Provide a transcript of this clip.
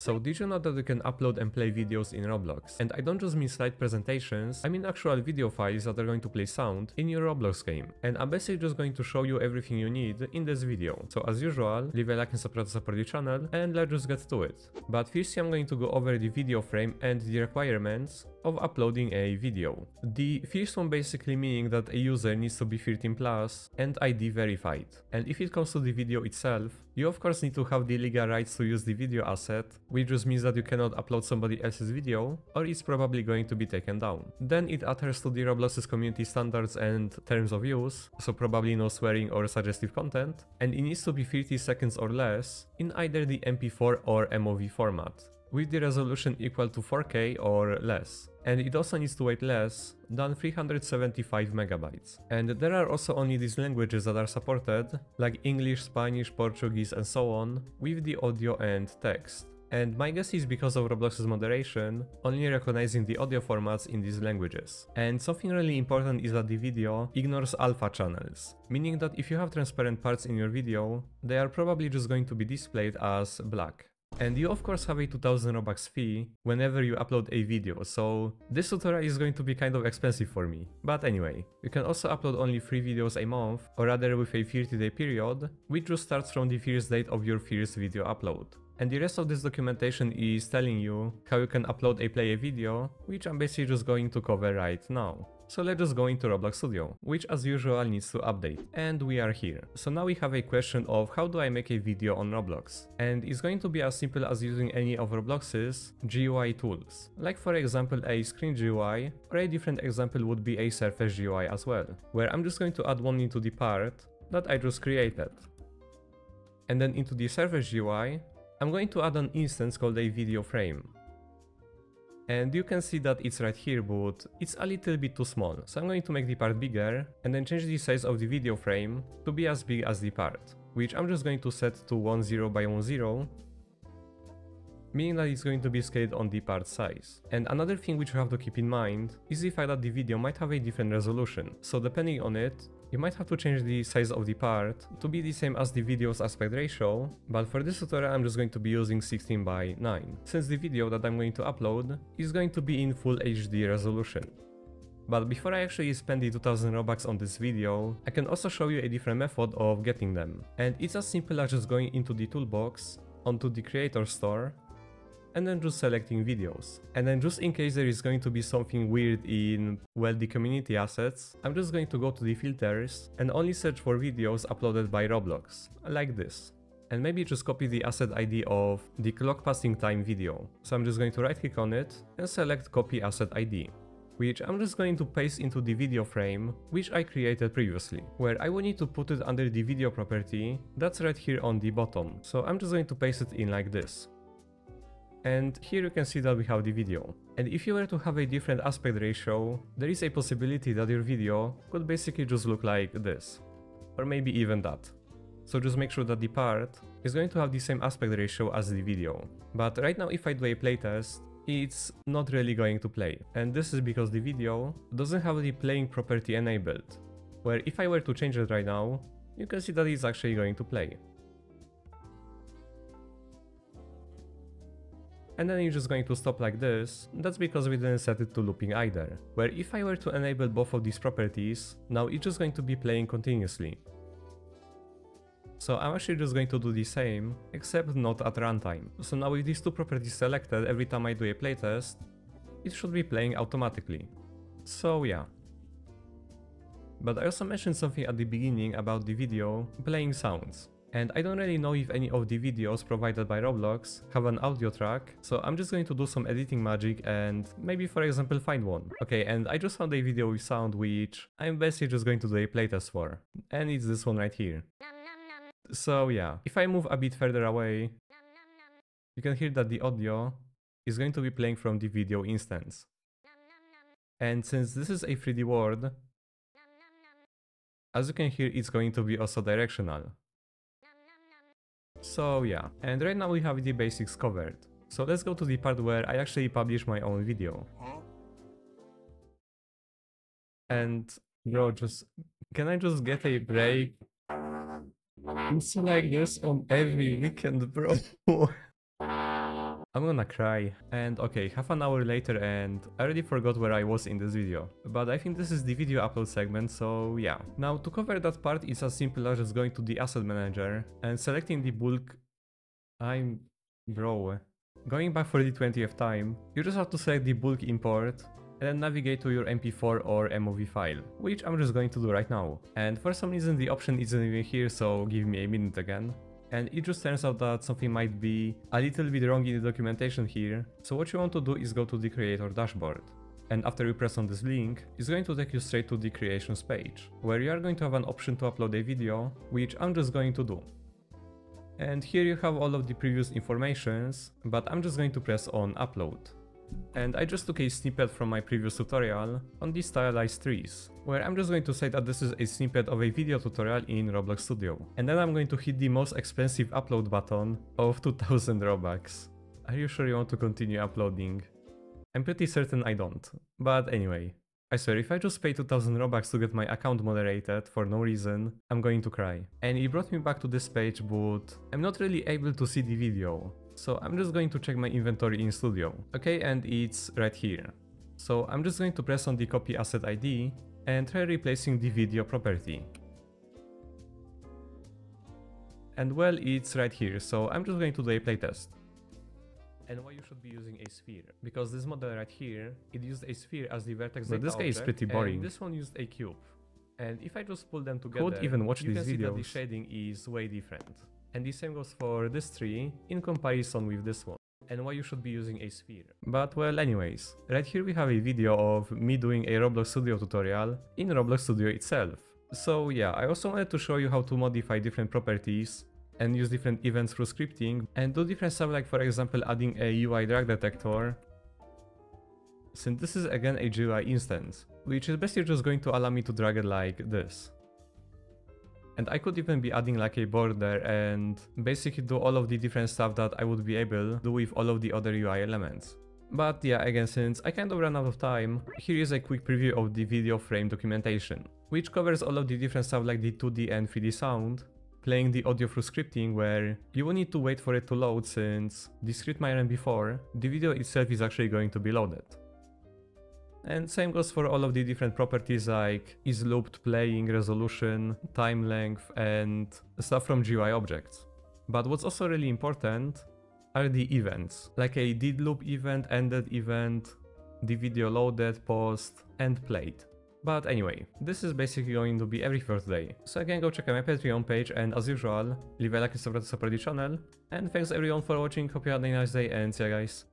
So did you know that you can upload and play videos in Roblox? And I don't just mean slide presentations, I mean actual video files that are going to play sound in your Roblox game. And I'm basically just going to show you everything you need in this video. So as usual, leave a like and subscribe to support the channel and let's just get to it. But first I'm going to go over the video frame and the requirements of uploading a video. The first one basically meaning that a user needs to be 13 plus and ID verified. And if it comes to the video itself, you of course need to have the legal rights to use the video asset, which just means that you cannot upload somebody else's video or it's probably going to be taken down. Then it adheres to the Roblox's community standards and terms of use, so probably no swearing or suggestive content, and it needs to be 30 seconds or less in either the MP4 or MOV format with the resolution equal to 4K or less. And it also needs to weight less than 375 megabytes. And there are also only these languages that are supported, like English, Spanish, Portuguese and so on, with the audio and text. And my guess is because of Roblox's moderation, only recognizing the audio formats in these languages. And something really important is that the video ignores alpha channels, meaning that if you have transparent parts in your video, they are probably just going to be displayed as black. And you of course have a 2000 Robux fee whenever you upload a video, so this tutorial is going to be kind of expensive for me. But anyway, you can also upload only 3 videos a month, or rather with a 30 day period, which just starts from the first date of your first video upload. And the rest of this documentation is telling you how you can upload a player video, which I'm basically just going to cover right now. So let's just go into Roblox Studio, which as usual needs to update. And we are here. So now we have a question of how do I make a video on Roblox? And it's going to be as simple as using any of Roblox's GUI tools. Like for example a screen GUI, or a different example would be a surface GUI as well, where I'm just going to add one into the part that I just created. And then into the surface GUI, I'm going to add an instance called a video frame. And you can see that it's right here, but it's a little bit too small. So I'm going to make the part bigger and then change the size of the video frame to be as big as the part, which I'm just going to set to 10 by 10 meaning that it's going to be scaled on the part size. And another thing which you have to keep in mind is the fact that the video might have a different resolution, so depending on it, you might have to change the size of the part to be the same as the video's aspect ratio, but for this tutorial I'm just going to be using 16 by 9, since the video that I'm going to upload is going to be in full HD resolution. But before I actually spend the 2000 Robux on this video, I can also show you a different method of getting them. And it's as simple as just going into the toolbox, onto the creator store, and then just selecting videos. And then just in case there is going to be something weird in, well, the community assets, I'm just going to go to the filters and only search for videos uploaded by Roblox, like this. And maybe just copy the asset ID of the clock passing time video. So I'm just going to right click on it and select copy asset ID which I'm just going to paste into the video frame which I created previously, where I will need to put it under the video property that's right here on the bottom. So I'm just going to paste it in like this. And here you can see that we have the video. And if you were to have a different aspect ratio, there is a possibility that your video could basically just look like this. Or maybe even that. So just make sure that the part is going to have the same aspect ratio as the video. But right now if I do a playtest, it's not really going to play. And this is because the video doesn't have the playing property enabled. Where if I were to change it right now, you can see that it's actually going to play. And then you're just going to stop like this, that's because we didn't set it to looping either. Where if I were to enable both of these properties, now it's just going to be playing continuously. So I'm actually just going to do the same, except not at runtime. So now with these two properties selected every time I do a playtest, it should be playing automatically. So yeah. But I also mentioned something at the beginning about the video playing sounds. And I don't really know if any of the videos provided by Roblox have an audio track, so I'm just going to do some editing magic and maybe for example find one. Okay, and I just found a video with sound which I'm basically just going to do a playtest for. And it's this one right here. So yeah, if I move a bit further away, you can hear that the audio is going to be playing from the video instance. And since this is a 3D world, as you can hear it's going to be also directional. So yeah, and right now we have the basics covered. So let's go to the part where I actually publish my own video. And bro, just can I just get a break? It's like this on every weekend, bro. I'm gonna cry. And okay, half an hour later and I already forgot where I was in this video. But I think this is the video upload segment, so yeah. Now to cover that part is as simple as just going to the asset manager and selecting the bulk... I'm... bro... Going back for the 20th time, you just have to select the bulk import and then navigate to your MP4 or MOV file, which I'm just going to do right now. And for some reason the option isn't even here, so give me a minute again. And it just turns out that something might be a little bit wrong in the documentation here, so what you want to do is go to the creator dashboard. And after you press on this link, it's going to take you straight to the creations page, where you are going to have an option to upload a video, which I'm just going to do. And here you have all of the previous informations, but I'm just going to press on upload. And I just took a snippet from my previous tutorial on the stylized trees, where I'm just going to say that this is a snippet of a video tutorial in Roblox Studio. And then I'm going to hit the most expensive upload button of 2000 Robux. Are you sure you want to continue uploading? I'm pretty certain I don't. But anyway, I swear, if I just pay 2000 Robux to get my account moderated for no reason, I'm going to cry. And it brought me back to this page, but I'm not really able to see the video. So I'm just going to check my inventory in Studio. Okay, and it's right here. So I'm just going to press on the copy asset ID and try replacing the video property. And well, it's right here, so I'm just going to do a playtest and why you should be using a sphere. Because this model right here, it used a sphere as the vertex But this guy is pretty boring. this one used a cube. And if I just pull them together, Could even watch you these can see that the shading is way different. And the same goes for this tree in comparison with this one. And why you should be using a sphere. But well anyways, right here we have a video of me doing a Roblox Studio tutorial in Roblox Studio itself. So yeah, I also wanted to show you how to modify different properties and use different events through scripting and do different stuff like for example adding a UI drag detector since this is again a GUI instance, which is basically just going to allow me to drag it like this. And I could even be adding like a border and basically do all of the different stuff that I would be able to do with all of the other UI elements. But yeah, again, since I kind of ran out of time, here is a quick preview of the video frame documentation, which covers all of the different stuff like the 2D and 3D sound, playing the audio through scripting where you will need to wait for it to load since the script might run before, the video itself is actually going to be loaded. And same goes for all of the different properties like is looped playing, resolution, time length and stuff from GUI objects. But what's also really important are the events, like a did loop event, ended event, the video loaded, paused, and played. But anyway, this is basically going to be every first day. So again, go check out my Patreon page and as usual, leave a like and subscribe to support the channel. And thanks everyone for watching, hope you had a nice day and see you guys.